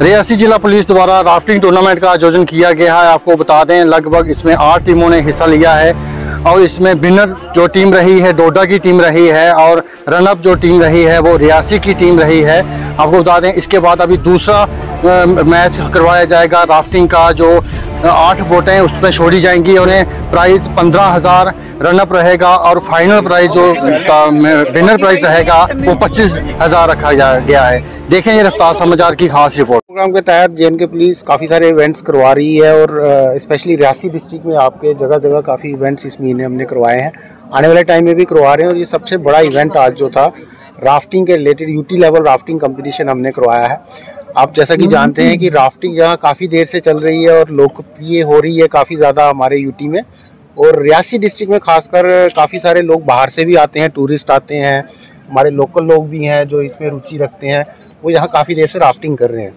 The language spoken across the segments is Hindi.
रियासी जिला पुलिस द्वारा राफ्टिंग टूर्नामेंट का आयोजन किया गया है। आपको बता दें, लगभग इसमें आठ टीमों ने हिस्सा लिया है और इसमें विनर जो टीम रही है, डोडा की टीम रही है और रनअप जो टीम रही है, वो रियासी की टीम रही है। आपको बता दें, इसके बाद अभी दूसरा मैच करवाया जाएगा। राफ्टिंग का जो आठ बोटें उसमें छोड़ी जाएँगी उन्हें प्राइस पंद्रह हज़ार रनअप रहेगा और फाइनल प्राइस जो विनर प्राइस रहेगा, वो पच्चीस हज़ार रखा गया है। देखें ये रफ्तार समाचार की खास रिपोर्ट। प्रोग्राम के तहत जे के पुलिस काफ़ी सारे इवेंट्स करवा रही है और स्पेशली रियासी डिस्ट्रिक्ट में आपके जगह जगह काफ़ी इवेंट्स इस महीने हमने करवाए हैं। आने वाले टाइम में भी करवा रहे हैं और ये सबसे बड़ा इवेंट आज जो था राफ्टिंग के related UT level rafting competition हमने करवाया है। आप जैसा कि जानते हैं कि राफ्टिंग यहाँ काफ़ी देर से चल रही है और लोकप्रिय हो रही है काफ़ी ज़्यादा हमारे यूटी में। और रियासी डिस्ट्रिक्ट में खासकर काफ़ी सारे लोग बाहर से भी आते हैं टूरिस्ट आते हैं हमारे लोकल लोग भी हैं जो इसमें रुचि रखते हैं वो यहाँ काफ़ी देर से राफ्टिंग कर रहे हैं।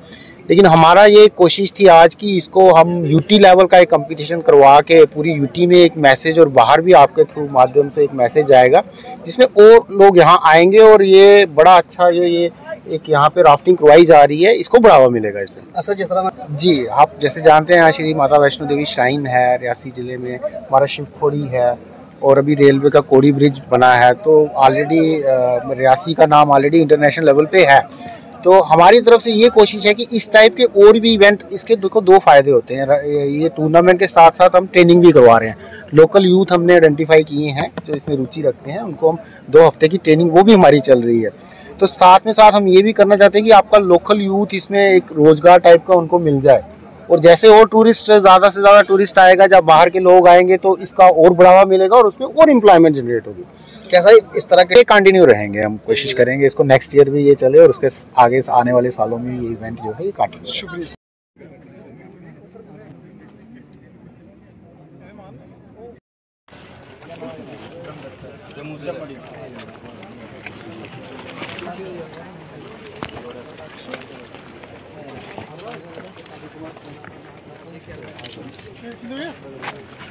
लेकिन हमारा ये कोशिश थी आज की इसको हम यूटी लेवल का एक कंपटीशन करवा के पूरी यूटी में एक मैसेज और बाहर भी आपके थ्रू माध्यम से एक मैसेज आएगा जिसमें और लोग यहाँ आएँगे और ये बड़ा अच्छा जो ये एक यहाँ पे राफ्टिंग करवाई जा रही है इसको बढ़ावा मिलेगा इससे। अच्छा जिस तरह जी आप जैसे जानते हैं यहाँ श्री माता वैष्णो देवी श्राइन है रियासी ज़िले में हमारा शिवखोड़ी है और अभी रेलवे का कोड़ी ब्रिज बना है तो ऑलरेडी रियासी का नाम ऑलरेडी इंटरनेशनल लेवल पे है। तो हमारी तरफ़ से ये कोशिश है कि इस टाइप के और भी इवेंट इसके देखो दो फ़ायदे होते हैं। ये टूर्नामेंट के साथ साथ हम ट्रेनिंग भी करवा रहे हैं। लोकल यूथ हमने आइडेंटिफाई किए हैं, जो इसमें रुचि रखते हैं, उनको हम दो हफ़्ते की ट्रेनिंग वो भी हमारी चल रही है। तो साथ में साथ हम ये भी करना चाहते हैं कि आपका लोकल यूथ इसमें एक रोज़गार टाइप का उनको मिल जाए। और जैसे और टूरिस्ट ज़्यादा से ज़्यादा टूरिस्ट आएगा, जब बाहर के लोग आएँगे तो इसका और बढ़ावा मिलेगा और उसमें और एम्प्लॉयमेंट जनरेट होगी। कैसा इस तरह के कंटिन्यू रहेंगे हम कोशिश करेंगे इसको नेक्स्ट ईयर भी ये चले और उसके आगे आने वाले सालों में ये इवेंट जो है ये कंटिन्यू शुक्रिया।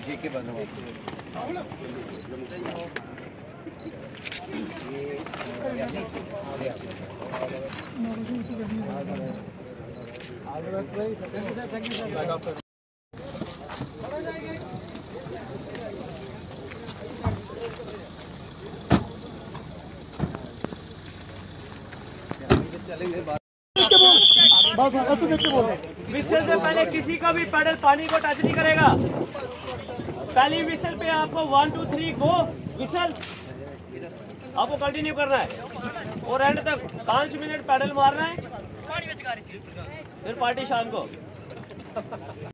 जी के विशल से पहले किसी का भी पैडल पानी को टच नहीं करेगा। पहली विशल पे आपको one two three go whistle आपको कंटिन्यू करना है। और एंड तक पाँच मिनट पैडल मारना है। फिर पार्टी शाम को।